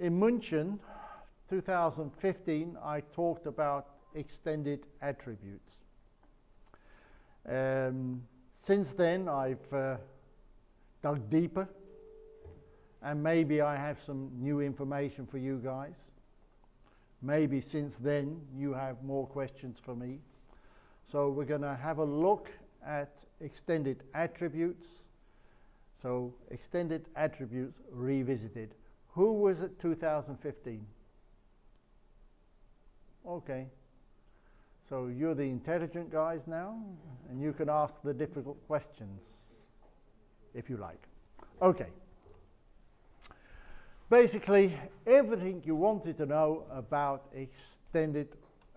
In München, 2015, I talked about extended attributes. Um, since then, I've uh, dug deeper, and maybe I have some new information for you guys. Maybe since then, you have more questions for me. So we're going to have a look at extended attributes. So extended attributes revisited. Who was it 2015? Okay. So you're the intelligent guys now, and you can ask the difficult questions if you like. Okay. Basically, everything you wanted to know about extended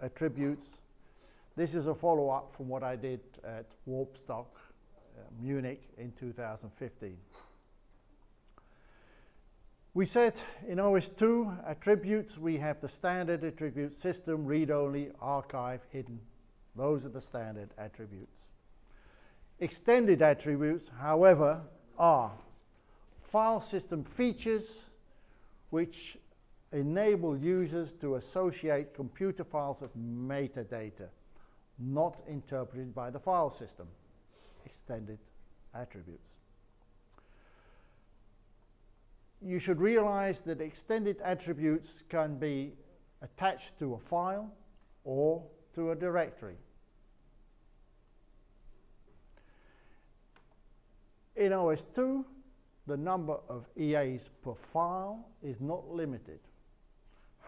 attributes. This is a follow-up from what I did at Warpstock uh, Munich in 2015. We said in OS2 attributes, we have the standard attribute system, read-only, archive, hidden. Those are the standard attributes. Extended attributes, however, are file system features which enable users to associate computer files with metadata, not interpreted by the file system. Extended attributes you should realize that extended attributes can be attached to a file or to a directory. In OS2, the number of EAs per file is not limited.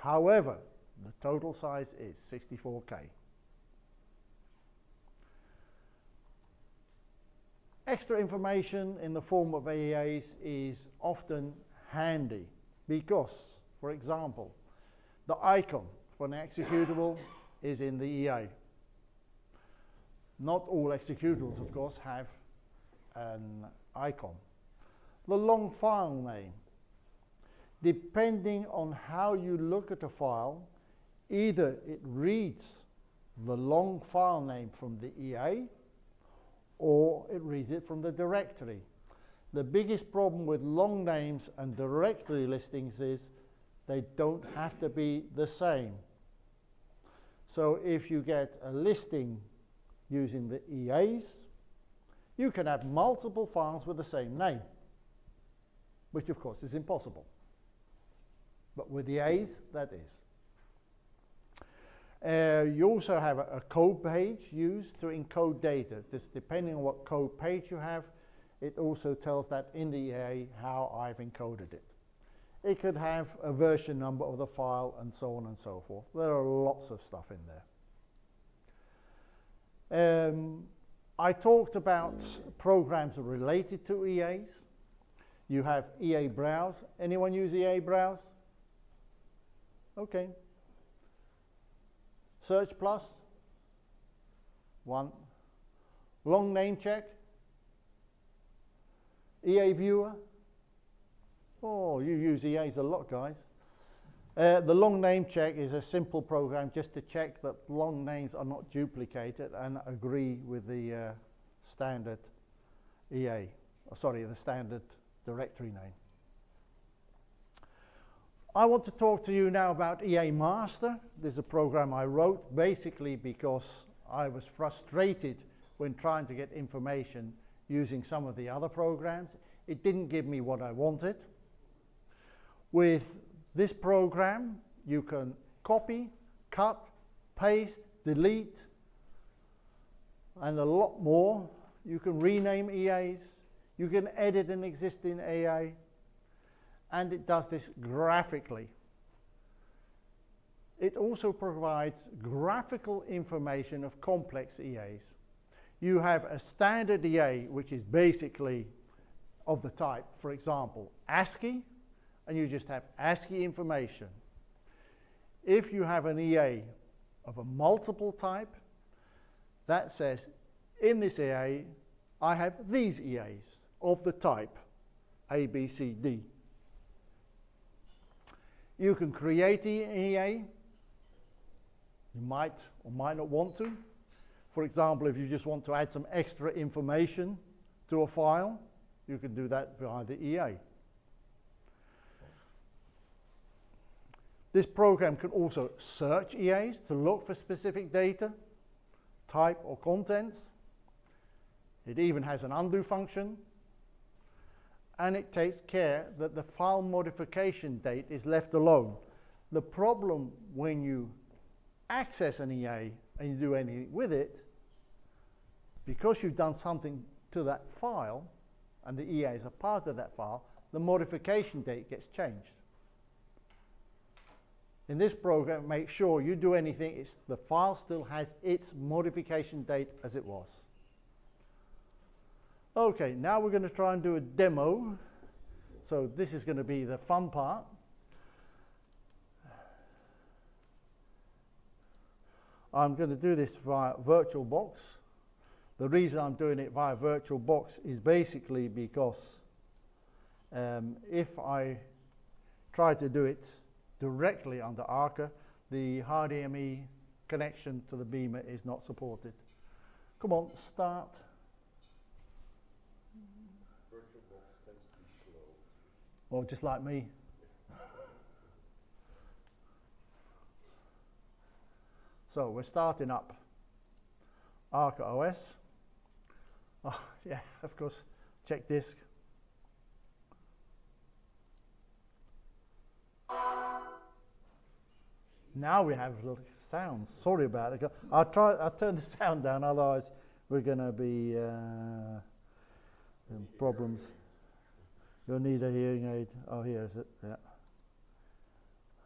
However, the total size is 64K. Extra information in the form of EAs is often handy because, for example, the icon for an executable is in the EA. Not all executables, of course, have an icon. The long file name. Depending on how you look at a file, either it reads the long file name from the EA or it reads it from the directory. The biggest problem with long names and directory listings is they don't have to be the same. So if you get a listing using the EAs, you can have multiple files with the same name, which of course is impossible. But with the A's, that is. Uh, you also have a, a, code page used to encode data. Depending on what code page you have, it also tells that in the EA how I've encoded it. It could have a version number of the file and so on and so forth. There are lots of stuff in there. Um, I talked about programs related to EAs. You have EA Browse. Anyone use EA Browse? Okay. Search Plus? One. Long name check? EA Viewer. Oh, you use EAs a lot, guys. Uh, the long name check is a simple program just to check that long names are not duplicated and agree with the uh, standard EA, oh, sorry, the standard directory name. I want to talk to you now about EA Master. This is a program I wrote basically because I was frustrated when trying to get information using some of the other programs. It didn't give me what I wanted. With this program, you can copy, cut, paste, delete, and a lot more. You can rename EAs. You can edit an existing EA. And it does this graphically. It also provides graphical information of complex EAs you have a standard EA, which is basically of the type, for example, ASCII, and you just have ASCII information. If you have an EA of a multiple type, that says, in this EA, I have these EAs of the type A, B, C, D. You can create an EA. You might or might not want to. For example, if you just want to add some extra information to a file, you can do that via the EA. This program can also search EAs to look for specific data, type or contents. It even has an undo function. And it takes care that the file modification date is left alone. The problem when you access an EA and you do anything with it, because you've done something to that file, and the EA is a part of that file, the modification date gets changed. In this program, make sure you do anything, the file still has its modification date as it was. Okay, now we're going to try and do a demo. So this is going to be the fun part. I'm going to do this via VirtualBox. The reason I'm doing it via VirtualBox is basically because um, if I try to do it directly under Arca, the HDMI connection to the beamer is not supported. Come on, start. Well, just like me. so we're starting up Arca OS. Oh, yeah, of course, check disk. Now we have a little sounds. Sorry about it. I'll try. I'll turn the sound down. Otherwise, we're going to be uh, problems. You'll need a hearing aid. Oh, here is it. Yeah.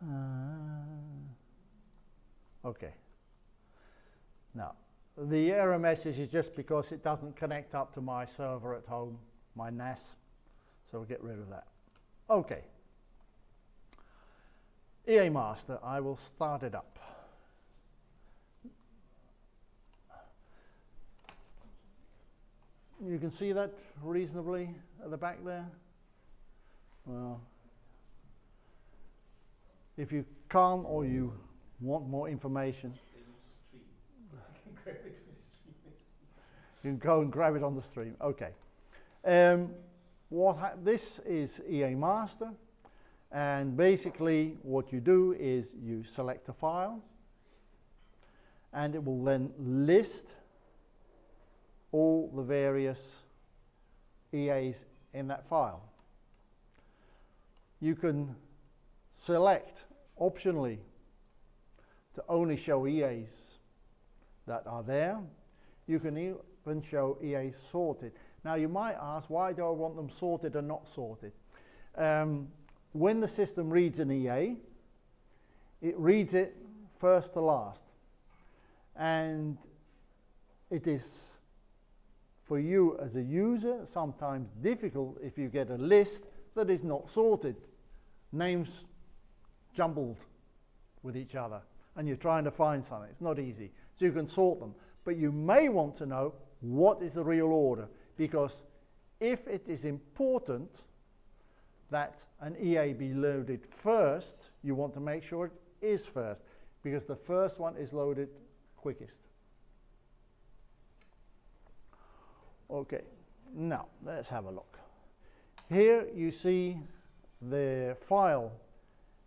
Uh, okay. Now, the error message is just because it doesn't connect up to my server at home, my NAS. So we'll get rid of that. Okay. EA Master, I will start it up. You can see that reasonably at the back there? Well, if you can't or you want more information, you can go and grab it on the stream. Okay. Um, what this is EA Master. And basically what you do is you select a file and it will then list all the various EAs in that file. You can select optionally to only show EAs that are there. You can even show EA sorted. Now you might ask, why do I want them sorted and not sorted? Um, when the system reads an EA, it reads it first to last. And it is for you as a user sometimes difficult if you get a list that is not sorted. Names jumbled with each other and you're trying to find something. It's not easy. So you can sort them. But you may want to know what is the real order because if it is important that an EA be loaded first, you want to make sure it is first because the first one is loaded quickest. Okay, now let's have a look. Here you see the file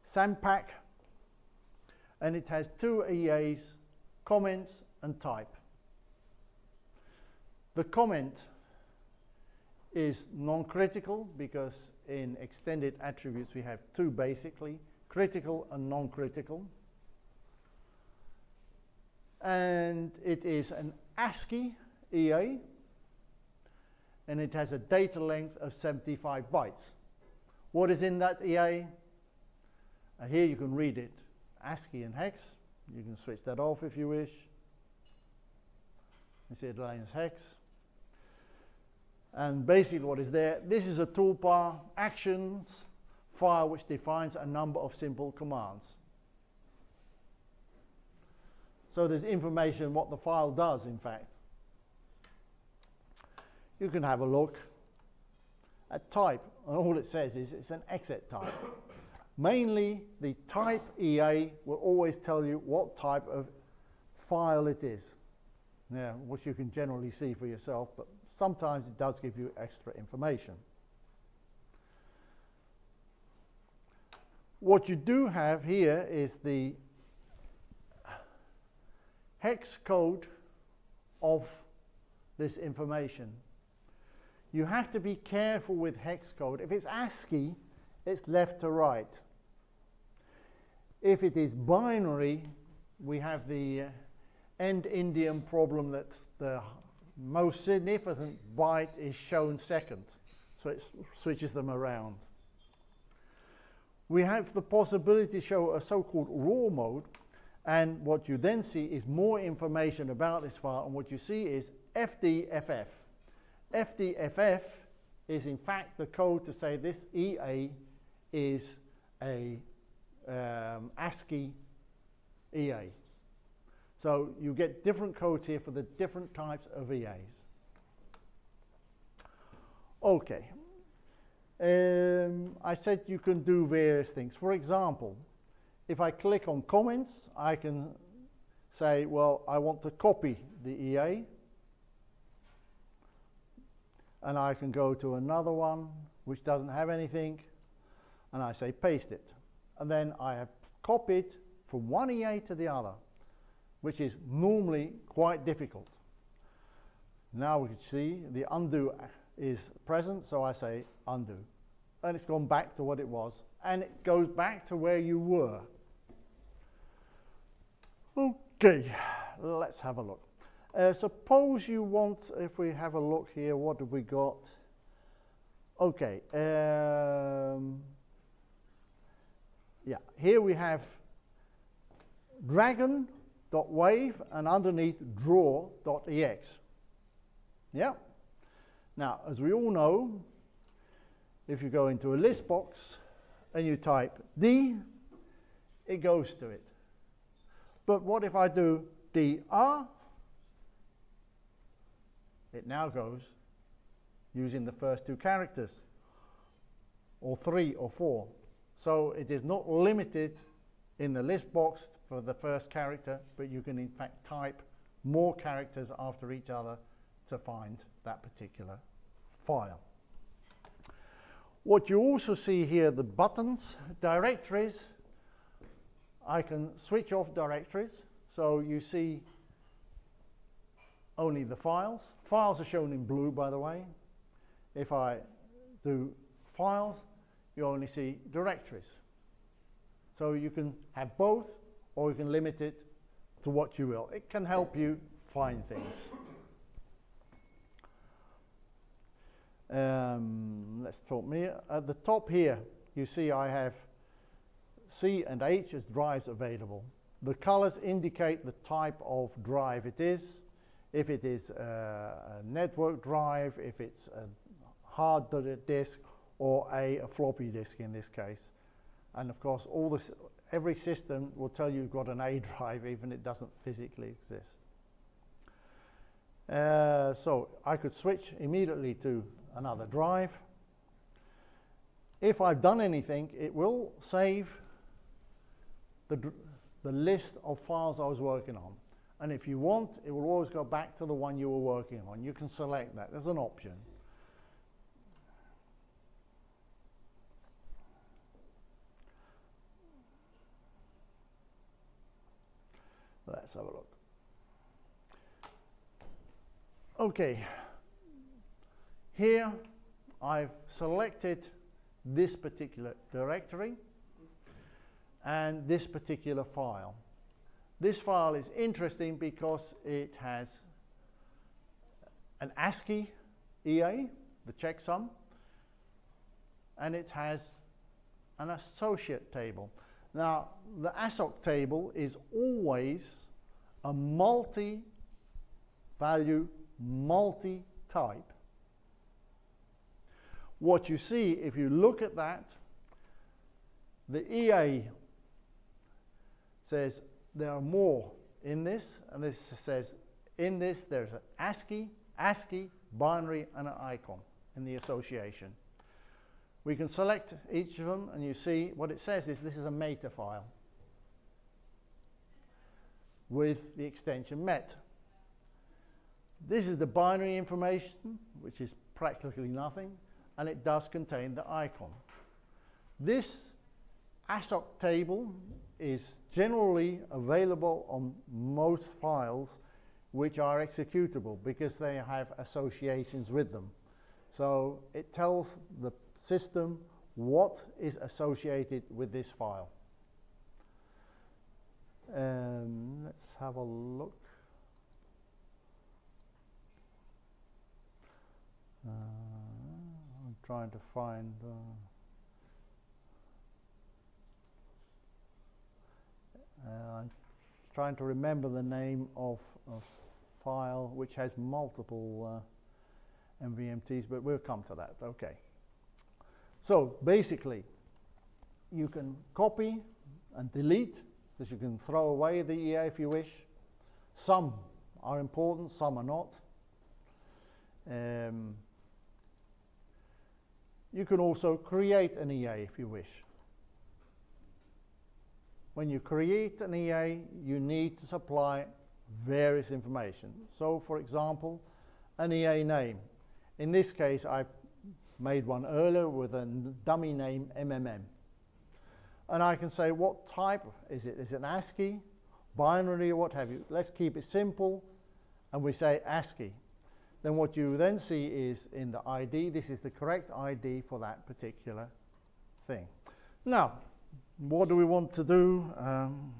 SAMPAC and it has two EAs, comments and type. The comment is non-critical because in extended attributes we have two basically, critical and non-critical. And it is an ASCII EA and it has a data length of 75 bytes. What is in that EA? Uh, here you can read it, ASCII and hex. You can switch that off if you wish. You see it lines hex. And basically what is there, this is a toolbar actions file which defines a number of simple commands. So there's information what the file does in fact. You can have a look at type and all it says is it's an exec type. Mainly the type EA will always tell you what type of file it is. Now, which you can generally see for yourself, but sometimes it does give you extra information. What you do have here is the hex code of this information. You have to be careful with hex code. If it's ASCII, it's left to right. If it is binary, we have the end endian problem that the most significant byte is shown second. So it switches them around. We have the possibility to show a so-called raw mode, and what you then see is more information about this file, and what you see is FDFF. FDFF is in fact the code to say this EA is a um, ASCII EA. So you get different codes here for the different types of EAs. Okay. Um, I said you can do various things. For example, if I click on comments, I can say, well, I want to copy the EA. And I can go to another one which doesn't have anything, and I say paste it. And then I have copied from one EA to the other, which is normally quite difficult. Now we can see the undo is present, so I say undo. And it's gone back to what it was, and it goes back to where you were. Okay, let's have a look. Uh, suppose you want, if we have a look here, what have we got? Okay, um, yeah, here we have dragon.wave and underneath draw.ex. Yeah. Now, as we all know, if you go into a list box and you type D, it goes to it. But what if I do DR? It now goes using the first two characters, or three or four. So it is not limited in the list box for the first character, but you can in fact type more characters after each other to find that particular file. What you also see here, the buttons, directories, I can switch off directories. So you see only the files. Files are shown in blue, by the way. If I do files, you only see directories. So you can have both, or you can limit it to what you will. It can help you find things. Um, let's talk me. At the top here, you see I have C and H as drives available. The colors indicate the type of drive it is. If it is a, a network drive, if it's a hard disk, or a, a, floppy disk in this case. And of course, all this, every system will tell you you've got an A drive, even it doesn't physically exist. Uh, so I could switch immediately to another drive. If I've done anything, it will save the, the list of files I was working on. And if you want, it will always go back to the one you were working on. You can select that. There's an option. Let's have a look. Okay, here I've selected this particular directory and this particular file. This file is interesting because it has an ASCII EA, the checksum, and it has an associate table. Now, the ASOC table is always a multi-value, multi-type. What you see, if you look at that, the EA says there are more in this, and this says in this there's an ASCII, ASCII, binary, and an icon in the association. We can select each of them and you see what it says is this is a meta file with the extension MET. This is the binary information, which is practically nothing, and it does contain the icon. This ASOC table is generally available on most files which are executable because they have associations with them. So it tells the system what is associated with this file. Um, let's have a look. Uh, I'm trying to find. Uh, uh, I'm trying to remember the name of a file which has multiple uh, MVMTs, but we'll come to that. Okay. So basically, you can copy and delete, because you can throw away the EA if you wish. Some are important, some are not. Um, you can also create an EA if you wish. When you create an EA, you need to supply various information. So, for example, an EA name. In this case, I made one earlier with a dummy name MMM. And I can say what type is it? Is it an ASCII, binary, or what have you? Let's keep it simple, and we say ASCII then what you then see is in the ID, this is the correct ID for that particular thing. Now, what do we want to do? Um,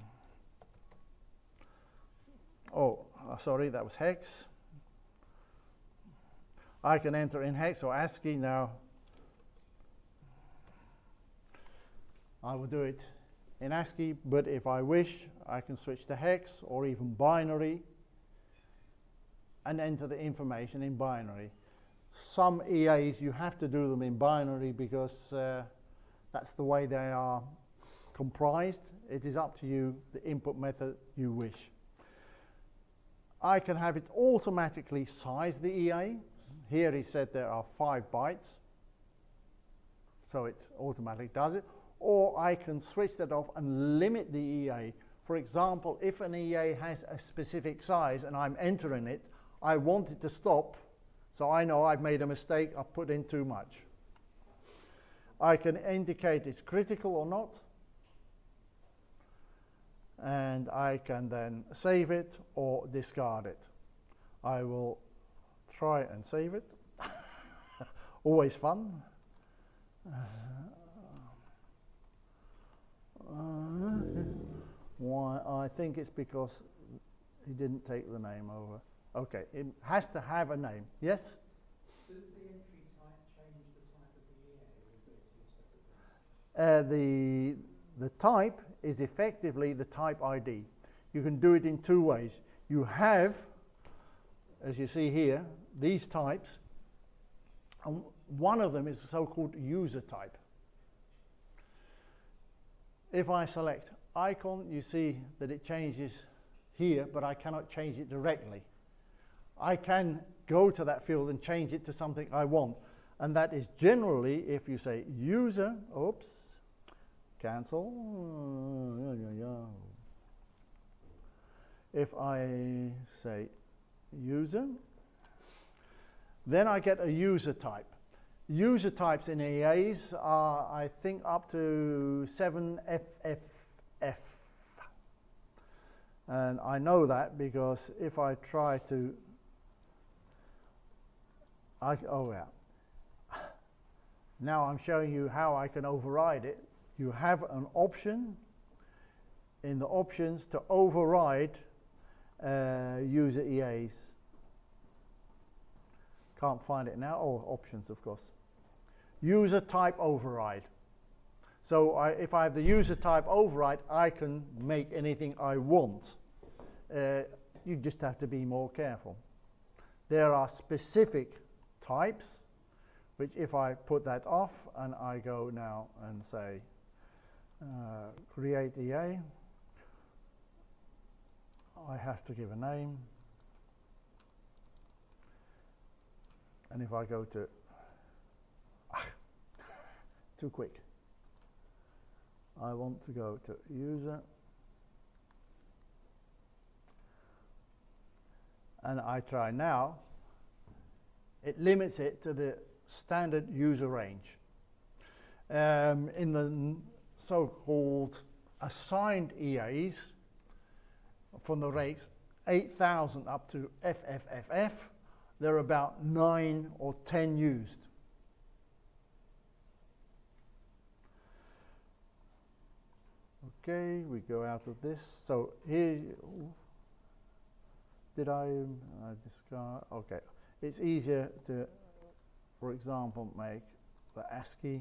oh, uh, sorry, that was hex. I can enter in hex or ASCII now. I will do it in ASCII, but if I wish, I can switch to hex or even binary and enter the information in binary. Some EAs you have to do them in binary because uh, that's the way they are comprised. It is up to you the input method you wish. I can have it automatically size the EA. Here he said there are five bytes, so it automatically does it. Or I can switch that off and limit the EA. For example, if an EA has a specific size and I'm entering it, I want it to stop, so I know I've made a mistake, I've put in too much. I can indicate it's critical or not, and I can then save it or discard it. I will try and save it. Always fun. Uh, why? I think it's because he didn't take the name over. Okay, it has to have a name. Yes? Does the entry type change the type of the EA, or is it two separate Uh, the, the type is effectively the type ID. You can do it in two ways. You have, as you see here, these types, and one of them is the so-called user type. If I select icon, you see that it changes here, but I cannot change it directly. I can go to that field and change it to something I want. And that is generally if you say user, oops, cancel. If I say user, then I get a user type. User types in EAs are, I think, up to 7FFF. And I know that because if I try to I, oh yeah. Now I'm showing you how I can override it. You have an option in the options to override uh, user EAs. Can't find it now. Oh, options, of course. User type override. So I, if I have the user type override, I can make anything I want. Uh, you just have to be more careful. There are specific types, which if I put that off and I go now and say uh, create EA, I have to give a name. And if I go to, too quick, I want to go to user, and I try now, it limits it to the standard user range. Um, in the so-called assigned EAs from the rates 8,000 up to FFFF, there are about 9 or 10 used. Okay, we go out of this. So here, did I uh, discard? Okay, it's easier to, for example, make the ASCII.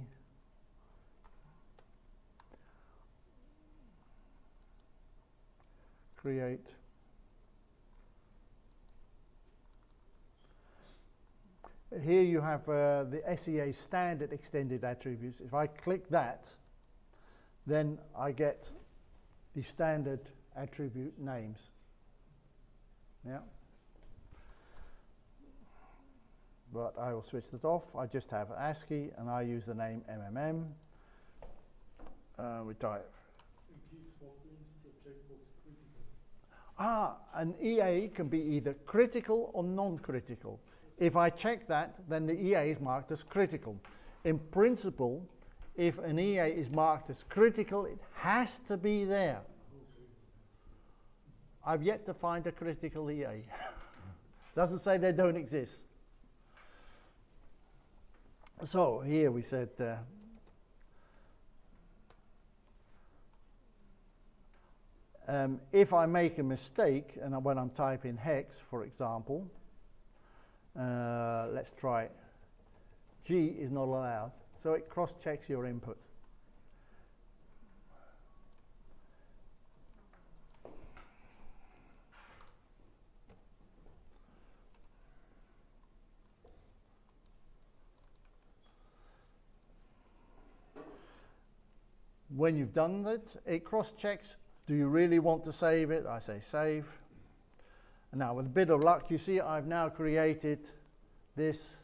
Create. Here you have uh, the SEA standard extended attributes. If I click that, then I get the standard attribute names. Yeah. But I will switch that off. I just have ASCII and I use the name MMM. Uh, we type. Ah, an EA can be either critical or non-critical. If I check that, then the EA is marked as critical. In principle, if an EA is marked as critical, it has to be there. I've yet to find a critical EA. Doesn't say they don't exist. So here we said uh, um, if I make a mistake, and when I'm typing hex, for example, uh, let's try it. G is not allowed. So it cross-checks your input. When you've done that, it cross-checks, do you really want to save it? I say save. And now with a bit of luck, you see I've now created this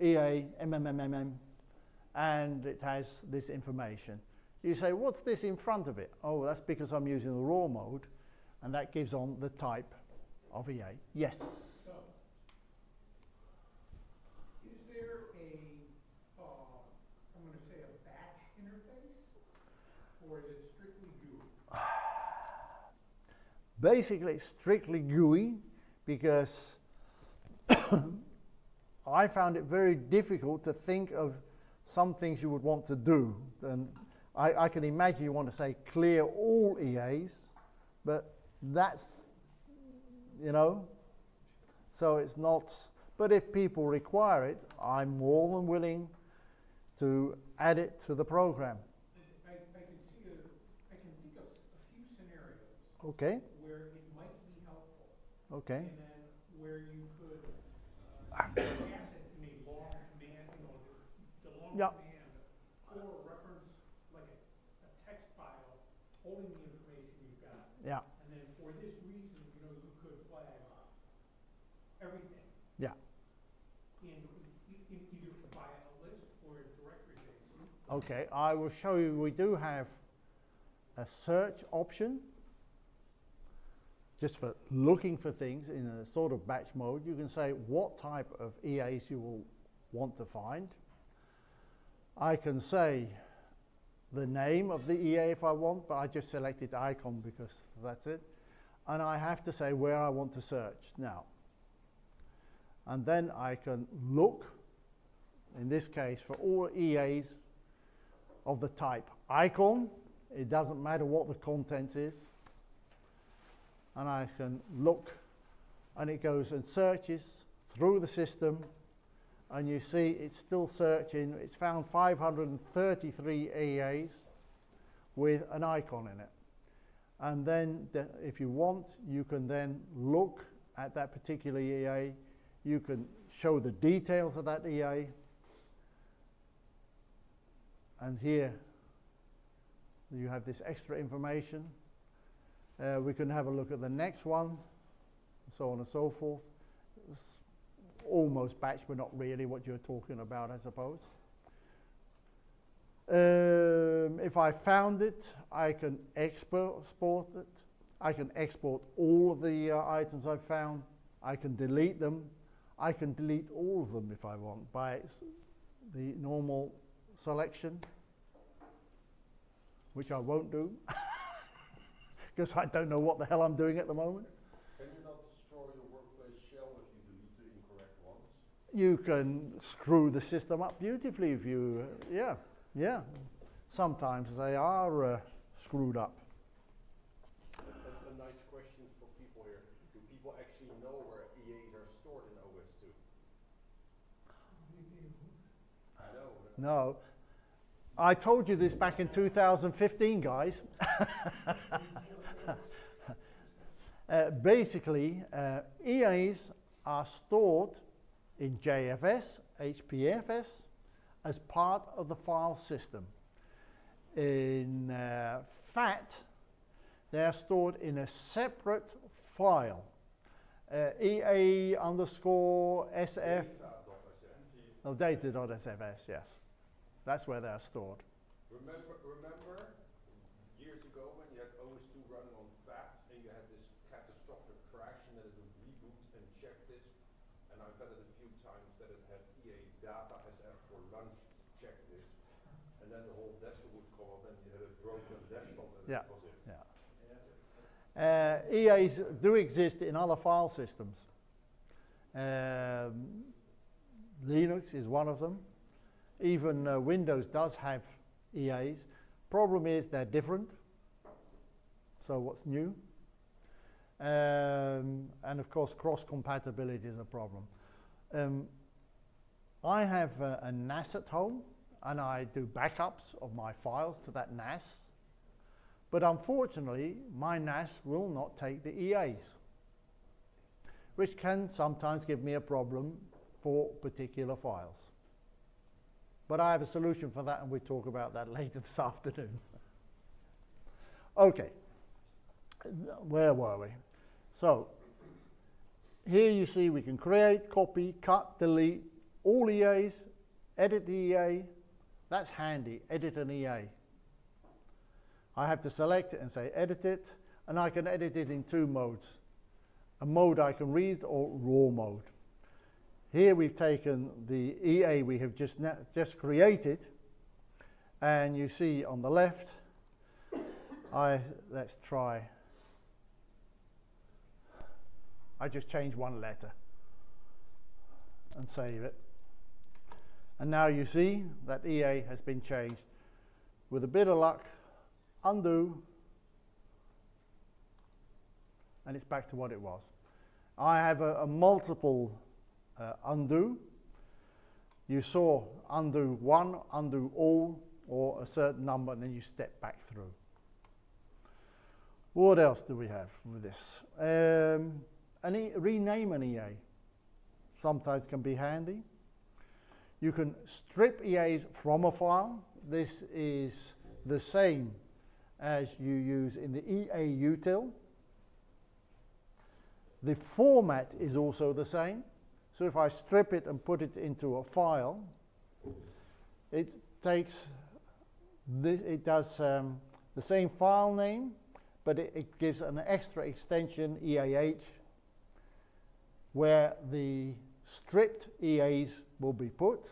EA MMMMM and it has this information. You say, what's this in front of it? Oh, that's because I'm using the raw mode, and that gives on the type of EA. Yes? So, is there a, uh, I'm going to say a batch interface, or is it strictly GUI? Basically, strictly GUI because I found it very difficult to think of some things you would want to do. And I, I can imagine you want to say clear all EAs, but that's, you know, so it's not, but if people require it, I'm more than willing to add it to the program. I, I can see a, I can think of a few scenarios Okay, where it might be helpful, okay, and then where you could, uh, pass it in a long command, you know, the, the long Yeah. command, or reference like a, a text file holding the information you've got. yeah, And then for this reason, you know, you could flag everything. Yeah. In, in, in either via a list or a directory basis. okay. I will show you, we do have a search option just for looking for things in a sort of batch mode. You can say what type of EAs you will want to find. I can say the name of the EA if I want, but I just selected icon because that's it. And I have to say where I want to search now. And then I can look, in this case, for all EAs of the type icon. It doesn't matter what the contents is. And I can look, and it goes and searches through the system and you see it's still searching. It's found 533 EAs with an icon in it. And then the, if you want, you can then look at that particular EA. You can show the details of that EA. And here you have this extra information. Uh, we can have a look at the next one, so on and so forth. It's almost batch, but not really what you're talking about, I suppose. Um, if I found it, I can export it. I can export all of the uh, items I've found. I can delete them. I can delete all of them if I want by the normal selection. which I won't do because I don't know what the hell I'm doing at the moment. Can you not destroy your workplace shell if you delete the incorrect ones? You can screw the system up beautifully if you, uh, yeah, yeah. Sometimes they are uh, screwed up. A, a nice question for people here. Do people actually know where EAs are stored in OS2? I know. No. I told you this back in 2015, guys. uh, basically, uh, EAs are stored in JFS, HPFS, as part of the file system. In uh, FAT, they are stored in a separate file. Uh, EA underscore SF, no, data.sfs, yes. That's where they are stored. Remember, remember years ago when you had OS2 running on FAT and you had this catastrophic crash then it would reboot and check this? And I've had it a few times that it had EA data SF for lunch check this. And then the whole desktop would come up and you had a broken desktop and Yeah. that was it. Yeah. Uh, EAs do exist in other file systems. Um, Linux is one of them. Even uh, Windows does have EAs. Problem is they're different. So what's new? Um, and of course, cross compatibility is a problem. Um, I have uh, a NAS at home, and I do backups of my files to that NAS. But unfortunately, my NAS will not take the EAs, which can sometimes give me a problem for particular files. But I have a solution for that, and we'll talk about that later this afternoon. okay, where were we? So, here you see we can create, copy, cut, delete all EAs, edit the EA. That's handy, edit an EA. I have to select it and say edit it, and I can edit it in two modes. A mode I can read or raw mode. Here we've taken the EA we have just, just created, and you see on the left, I, let's try, I just change one letter and save it. And now you see that EA has been changed. With a bit of luck, undo, and it's back to what it was. I have a, a multiple uh, undo. You saw undo one, undo all, or a certain number, and then you step back through. What else do we have with this? Um, an e rename an EA. Sometimes can be handy. You can strip EAs from a file. This is the same as you use in the EA util. The format is also the same. So if I strip it and put it into a file, it takes, it does um, the same file name, but it, it gives an extra extension, EAH, where the stripped EAs will be put.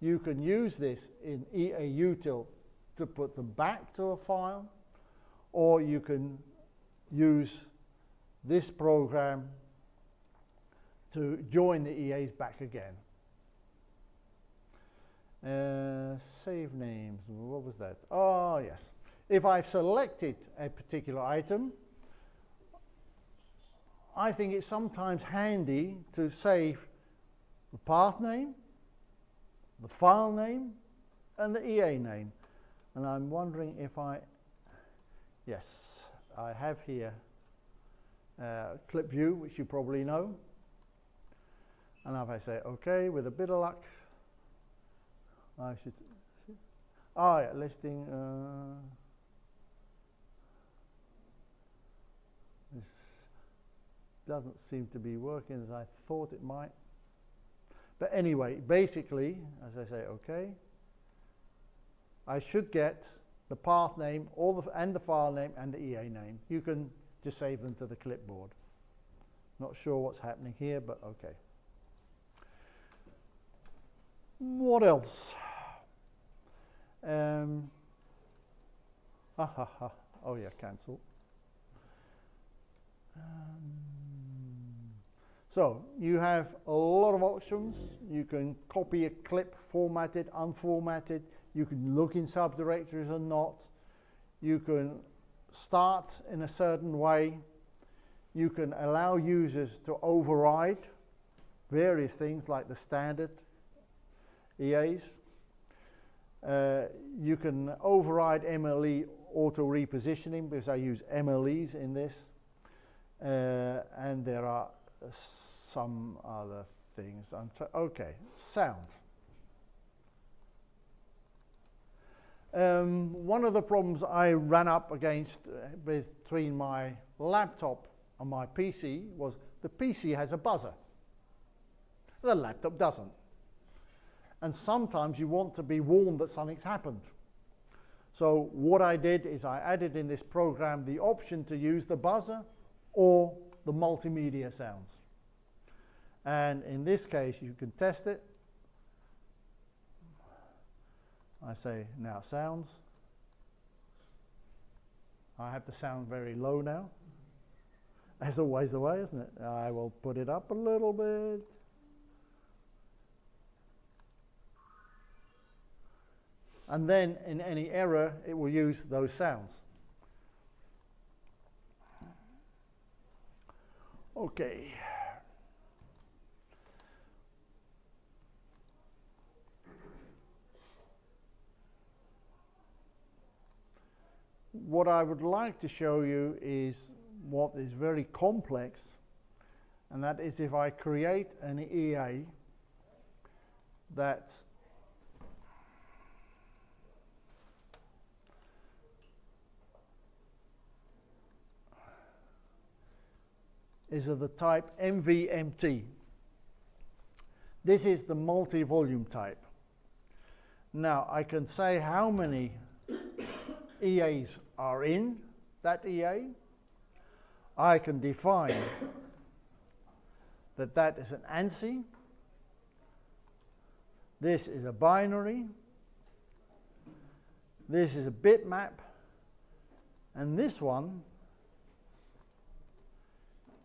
You can use this in EA util to put them back to a file, or you can use this program to join the EAs back again. Uh, save names, what was that? Oh, yes. If I've selected a particular item, I think it's sometimes handy to save the path name, the file name, and the EA name. And I'm wondering if I, yes, I have here uh, clip view, which you probably know. And if I say OK, with a bit of luck, I should, see. oh yeah, listing, uh, this doesn't seem to be working as I thought it might. But anyway, basically, as I say OK, I should get the path name all the and the file name and the EA name. You can just save them to the clipboard. Not sure what's happening here, but okay. What else? Um, Ha ha ha. Oh yeah, cancel. Um, so you have a lot of options. You can copy a clip, format it, unformatted. You can look in subdirectories or not. You can start in a certain way. You can allow users to override various things like the standard EAs. Uh, you can override MLE auto repositioning because I use MLEs in this. Uh, and there are some other things. Okay, sound. Um, one of the problems I ran up against uh, between my laptop and my PC was the PC has a buzzer. The laptop doesn't. And sometimes you want to be warned that something's happened. So what I did is I added in this program the option to use the buzzer or the multimedia sounds. And in this case, you can test it. I say now sounds. I have the sound very low now. As always the way, isn't it? I will put it up a little bit. And then in any error, it will use those sounds. Okay. What I would like to show you is what is very complex, and that is if I create an EA that is of the type MVMT. This is the multi-volume type. Now I can say how many EAs are in that EA. I can define that that is an ANSI. This is a binary. This is a bitmap. And this one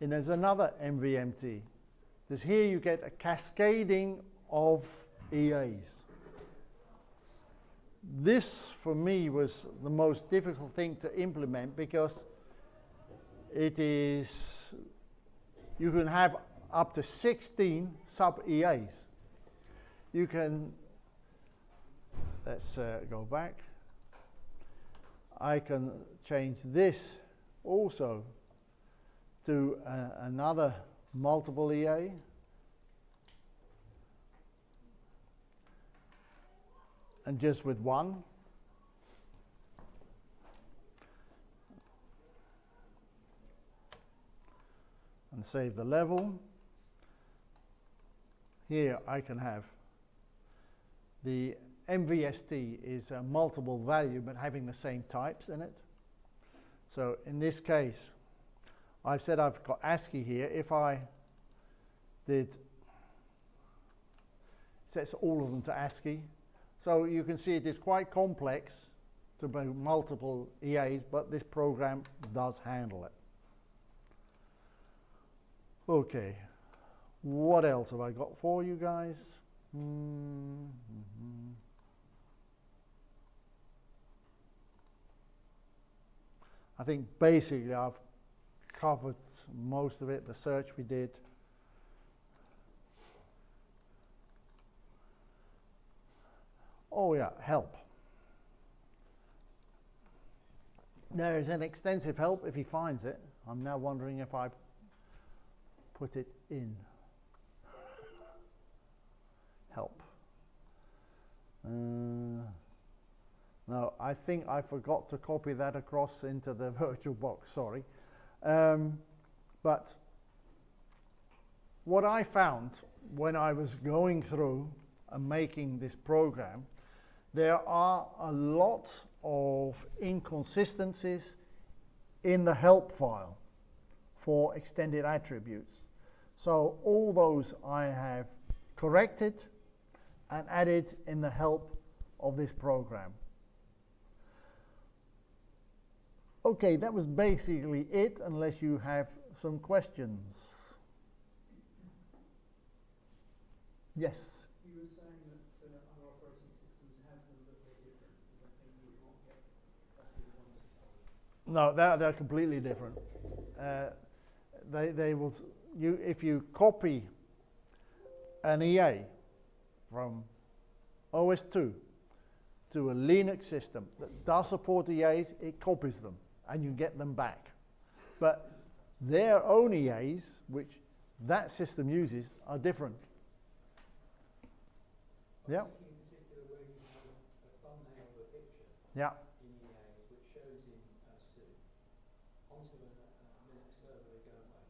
and there's another MVMT. Because here you get a cascading of EAs. This, for me, was the most difficult thing to implement because it is, you can have up to 16 sub-EAs. You can, let's uh, go back. I can change this also to uh, another multiple EA. And just with one. And save the level. Here I can have the MVST is a multiple value but having the same types in it. So in this case, I've said I've got ASCII here. If I did sets all of them to ASCII. So you can see it is quite complex to multiple EAs, but this program does handle it. Okay, what else have I got for you guys? Mm -hmm. I think basically I've covered most of it, the search we did. Oh yeah, help. There is an extensive help if he finds it. I'm now wondering if I've put it in. help. Uh, no, I think I forgot to copy that across into the VirtualBox, sorry. Um, but what I found when I was going through and making this program, there are a lot of inconsistencies in the help file for extended attributes. So all those I have corrected and added in the help of this program. Okay, that was basically it, unless you have some questions. Yes. You were saying that uh, other operating systems have them, but they're different. Does that mean you won't get exactly the one system? No, they're, they're completely different. Uh, they, they will, you, if you copy an EA from OS/2 to a Linux system that does support EAs, it copies them and you get them back. But their own EAs, which that system uses, are different. Yeah, In particular, where you have a thumbnail of a picture yeah. in EAs, which shows in uh, SU, onto a, a Linux server, they go away.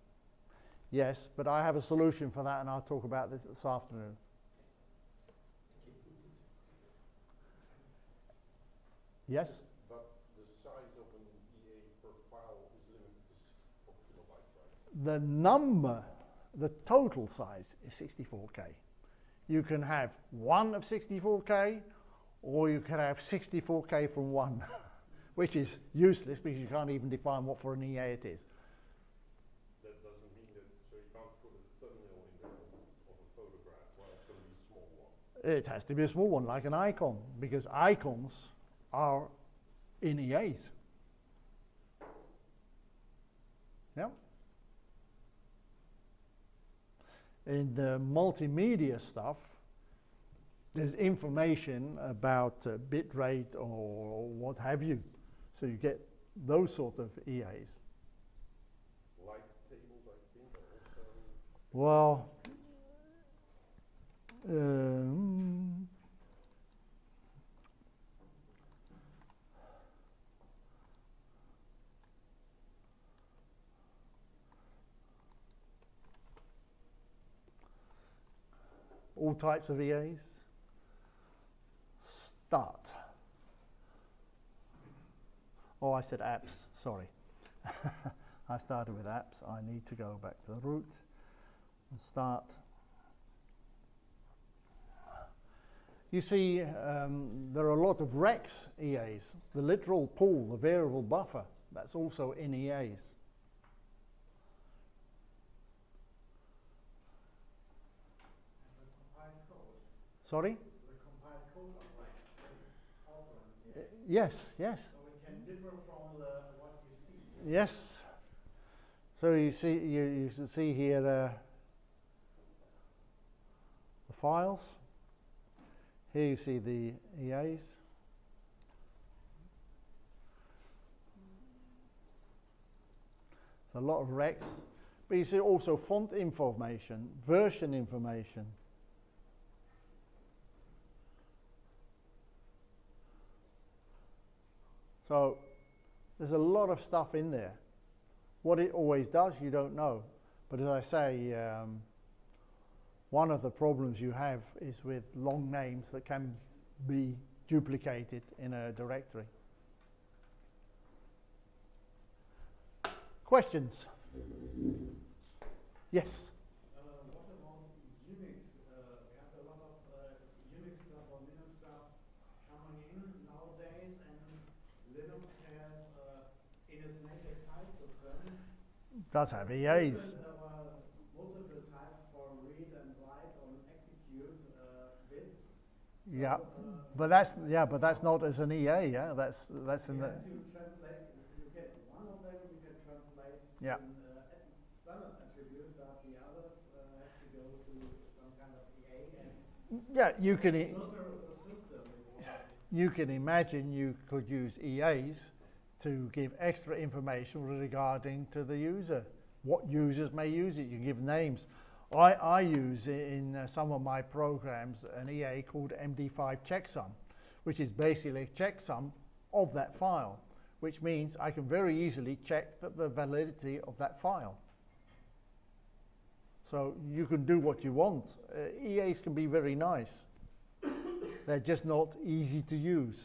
Yes, but I have a solution for that and I'll talk about this this afternoon. Yes? But the size of an EA per file is limited to 64 kilobytes, right? The number, the total size is 64K. You can have one of 64K or you can have 64K from one, which is useless because you can't even define what for an EA it is. That doesn't mean that, so you can't put a thumbnail in there of a photograph, well, it's gonna be a small one. It has to be a small one, like an icon, because icons are in EAs. Yeah. In the multimedia stuff, there's information about uh, bit rate or what have you. So you get those sort of EAs. Light tables, I think, are also, Well, um, all types of EAs. Start. Oh, I said apps, sorry. I started with apps. I need to go back to the root and start. You see, um, there are a lot of REXX EAs. The literal pool, the variable buffer, that's also in EAs. And the compiled code, Sorry? the compiled code of REXX is also an Uh, EA. yes, yes, So it can differ from the, what you see. yes. So you see, you, you can see here uh, the files. Here you see the EAs. There's a lot of REXX, but you see also font information, version information. So there's a lot of stuff in there. What it always does, you don't know. But as I say, um, one of the problems you have is with long names that can be duplicated in a directory. Questions? Yes. Uh, what about Unix? Uh, we have a lot of uh, Unix stuff or Linux stuff coming in nowadays, and Linux has uh, in its native file system. Does have EAs. different, uh, multiple types for read and write or uh, bits. So, Yeah. uh, But that's yeah, but that's not as an EA, yeah. That's that's you in the have. You get one of them, you can translate Yeah. uh, standard attribute, but the others uh, have to go to some kind of EA yeah. You can i- filter the system. in order you can imagine you could use EAs to give extra information regarding to the user. What users may use it. You give names. I, I use in uh, some of my programs an EA called MD5 checksum, which is basically a checksum of that file, which means I can very easily check that the validity of that file. So you can do what you want. Uh, EAs can be very nice. They're just not easy to use.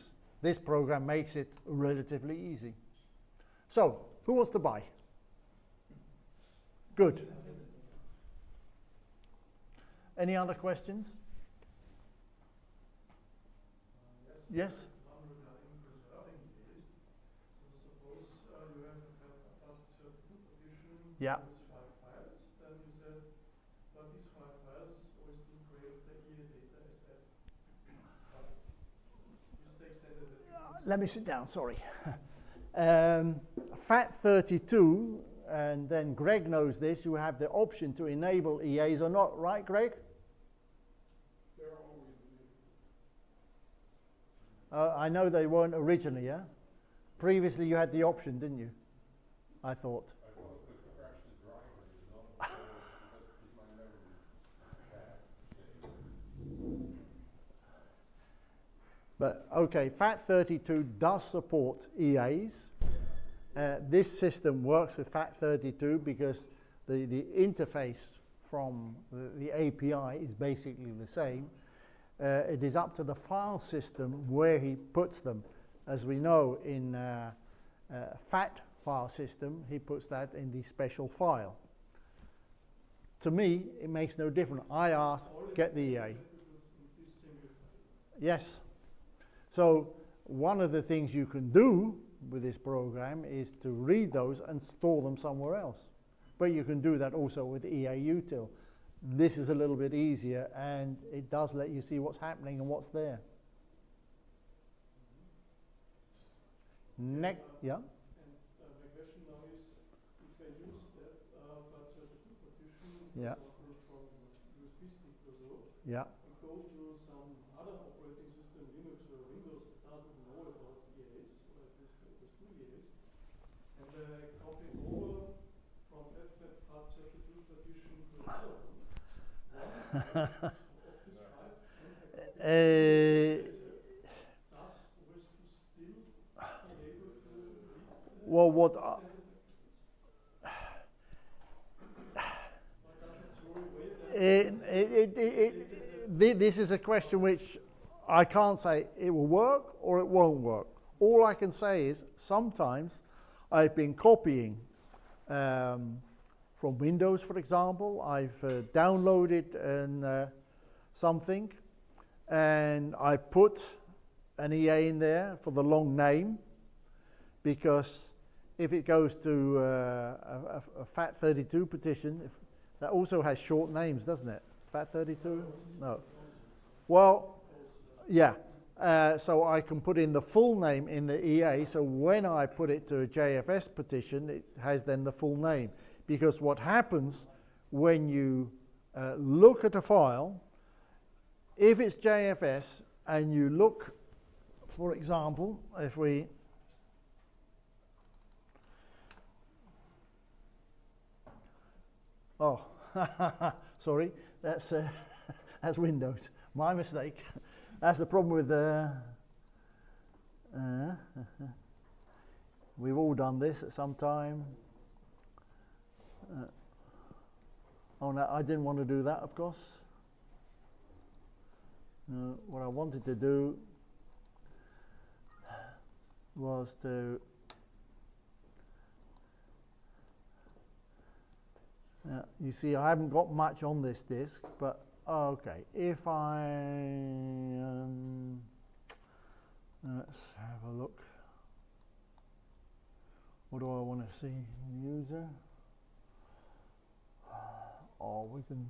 This program makes it relatively easy. So, who wants to buy? Good. Any other questions? Yes? Yeah. Let me sit down, sorry. um, FAT32, and then Greg knows this, you have the option to enable EAs or not, right, Greg? Uh, I know they weren't originally, yeah? Previously you had the option, didn't you? I thought. I thought the crash the driver is not, because it's my memory bad. But okay, FAT32 does support EAs. Uh, this system works with FAT32 because the, the interface from the, the API is basically the same. Uh, it is up to the file system where he puts them. As we know in uh, uh, FAT file system, he puts that in the special file. To me, it makes no difference. I ask, get the EA. executables in this single file. Yes. So one of the things you can do with this program is to read those and store them somewhere else. But you can do that also with EA util. This is a little bit easier and it does let you see what's happening and what's there. Next, yeah. And uh, my question now is, if I use that, uh, but uh, the two partition, for Yeah. example, from USB stick or so, Yeah. and go to some other operating system, Linux or Windows, that doesn't know about EAs, or at least there's two EAs, and uh, copy over from that that FAT32 partition to another one. One of these five, and I copy Uh, does OS/2 still be able to read the well, what I, it, it, it, it, this is a question which I can't say it will work or it won't work. All I can say is sometimes I've been copying um, from Windows, for example. I've uh, downloaded an, uh, something and I put an EA in there for the long name because if it goes to uh, a, a, a FAT32 partition, if, that also has short names, doesn't it? FAT32? No. Well, yeah. Uh, so I can put in the full name in the EA. So when I put it to a JFS partition, it has then the full name. Because what happens when you uh, look at a file, if it's JFS and you look, for example, if we Oh, sorry, that's uh, that's Windows. My mistake. That's the problem with uh, uh, we've all done this at some time. Uh, oh no, I didn't want to do that, of course. No, what I wanted to do was to you see, I haven't got much on this disk, but okay. If I um, let's have a look. What do I want to see? User. Oh, we can.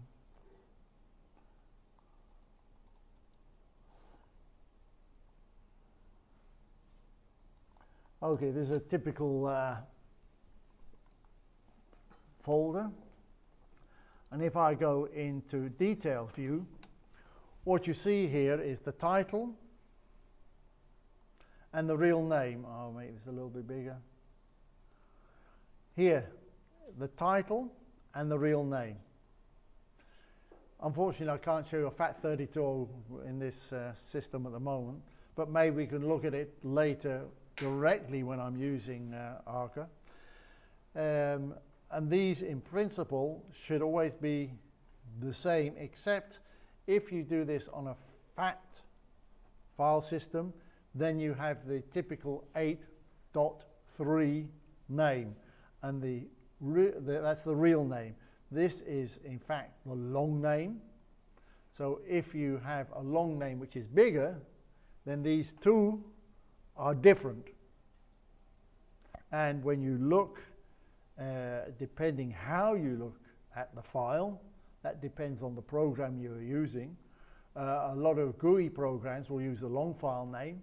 Okay, this is a typical uh, folder. And if I go into detail view, what you see here is the title and the real name. I'll make this a little bit bigger. Here, the title and the real name. Unfortunately, I can't show you a FAT32 in this uh, system at the moment, but maybe we can look at it later directly when I'm using uh, Arca. Um, and these in principle should always be the same except if you do this on a FAT file system then you have the typical 8.3 name and the, the that's the real name this is in fact the long name. So if you have a long name which is bigger then these two are different. And when you look uh, depending how you look at the file, that depends on the program you are using. Uh, a lot of GUI programs will use the long file name,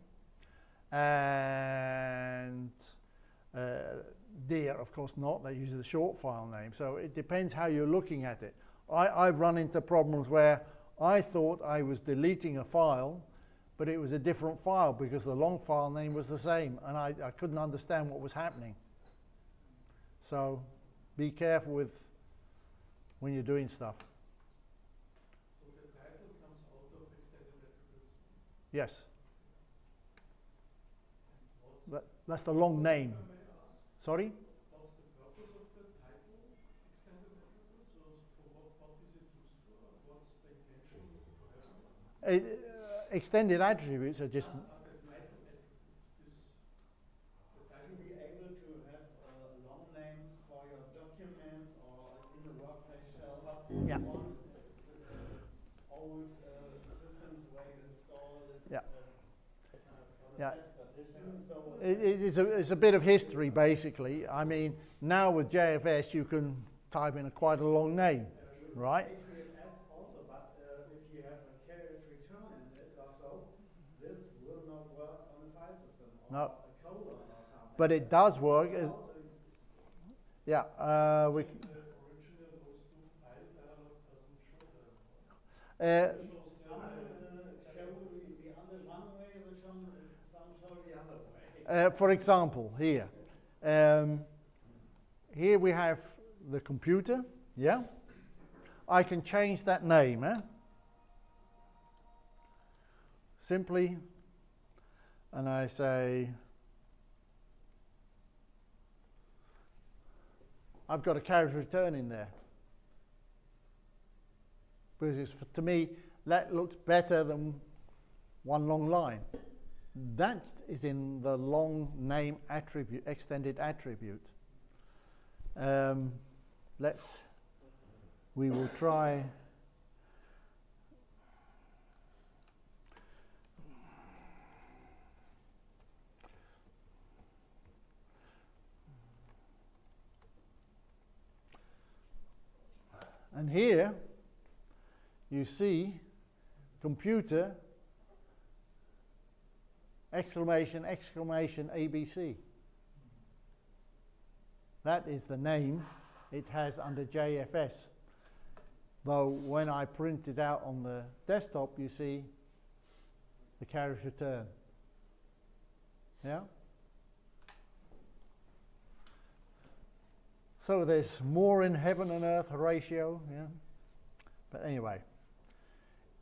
and uh, DIR, of course, not. They use the short file name. So it depends how you're looking at it. I, I've run into problems where I thought I was deleting a file, but it was a different file because the long file name was the same, and I, I couldn't understand what was happening. So be careful with when you're doing stuff. So. Yes, that, that's the long name. if I may ask, Sorry? what's the purpose of the title extended for what, what is it used for? What's the intention it? Uh, extended attributes are just Ah, the title attribute, this, the To title. be able to have uh, long names for your documents or in the workplace shell. Yeah. Uh, old systems where you install it. Yeah. uh, Yeah. It, it is a, it's a bit of history, basically. I mean, now with JFS, you can type in a quite a long name, right? Uh, No. But it does work. As, yeah, uh, we, The original OS/2 file dialog doesn't show them. uh, It shows Some the- uh, show the the other one way, the some, some show the other way. Uh, for example, here, um, here we have the computer. Yeah, I can change that name. Eh? Simply, and I say, I've got a carriage return in there. Because to me, that looks better than one long line. That is in the long name attribute, extended attribute. Um, let's, we will try. And here you see computer exclamation exclamation ABC. That is the name it has under JFS. Though when I print it out on the desktop, you see the carriage return. Yeah? So there's more in heaven and earth Horatio, yeah? But anyway,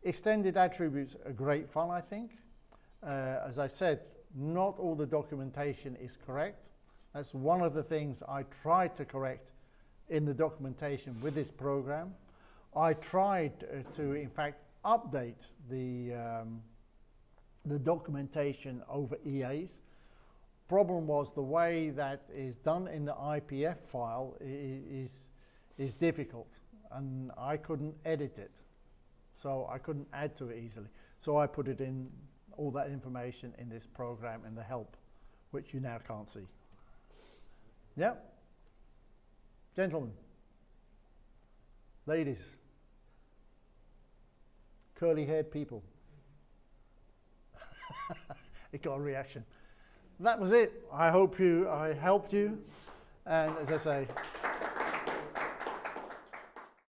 extended attributes are great fun, I think. Uh, as I said, not all the documentation is correct. That's one of the things I tried to correct in the documentation with this program. I tried uh, to, in fact, update the, um, the documentation over EAs. Problem was the way that is done in the IPF file is, is difficult and I couldn't edit it. So I couldn't add to it easily. So I put it in all that information in this program in the help, which you now can't see. Yeah? Gentlemen, ladies, curly haired people. it got a reaction. That was it. I hope you, I helped you. And as I say,